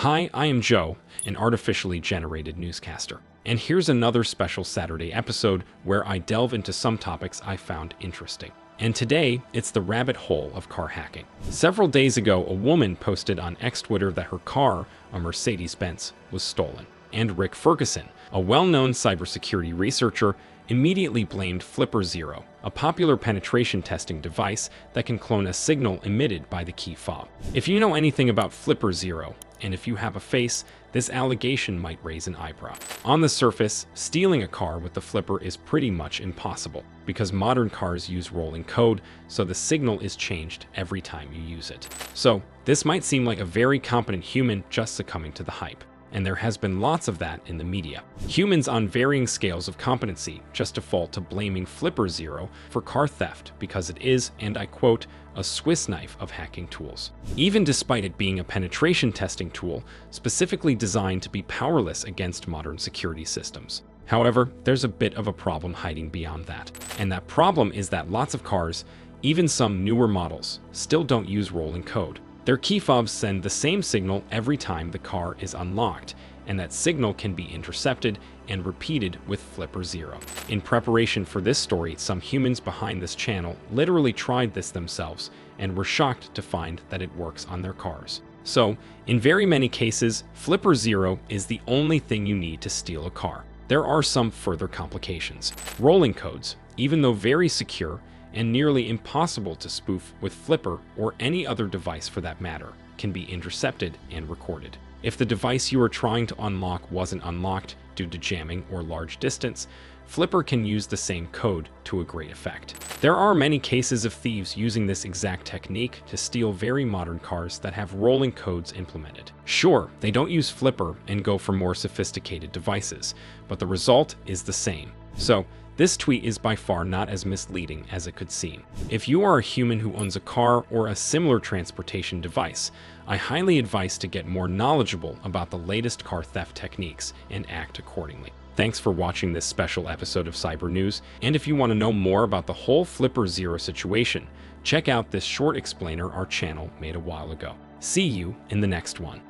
Hi, I am Joe, an artificially generated newscaster. And here's another special Saturday episode where I delve into some topics I found interesting. And today, it's the rabbit hole of car hacking. Several days ago, a woman posted on X Twitter that her car, a Mercedes Benz, was stolen. And Rik Ferguson, a well known cybersecurity researcher, immediately blamed Flipper Zero, a popular penetration testing device that can clone a signal emitted by the key fob. If you know anything about Flipper Zero, and if you have a face, this allegation might raise an eyebrow. On the surface, stealing a car with the flipper is pretty much impossible, because modern cars use rolling code, so the signal is changed every time you use it. So, this might seem like a very competent human just succumbing to the hype and there has been lots of that in the media. Humans on varying scales of competency just default to blaming Flipper Zero for car theft because it is, and I quote, a Swiss knife of hacking tools. Even despite it being a penetration testing tool specifically designed to be powerless against modern security systems. However, there's a bit of a problem hiding beyond that. And that problem is that lots of cars, even some newer models, still don't use rolling code. Their key fobs send the same signal every time the car is unlocked, and that signal can be intercepted and repeated with Flipper Zero. In preparation for this story, some humans behind this channel literally tried this themselves and were shocked to find that it works on their cars. So, in very many cases, Flipper Zero is the only thing you need to steal a car. There are some further complications. Rolling codes, even though very secure, and nearly impossible to spoof with Flipper or any other device for that matter, can be intercepted and recorded. If the device you are trying to unlock wasn't unlocked due to jamming or large distance, Flipper can use the same code to a great effect. There are many cases of thieves using this exact technique to steal very modern cars that have rolling codes implemented. Sure, they don't use Flipper and go for more sophisticated devices, but the result is the same. So, this tweet is by far not as misleading as it could seem. If you are a human who owns a car or a similar transportation device, I highly advise to get more knowledgeable about the latest car theft techniques and act accordingly. Thanks for watching this special episode of Cybernews, and if you want to know more about the whole Flipper Zero situation, check out this short explainer our channel made a while ago. See you in the next one.